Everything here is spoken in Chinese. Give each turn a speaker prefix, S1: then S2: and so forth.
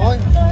S1: 哎。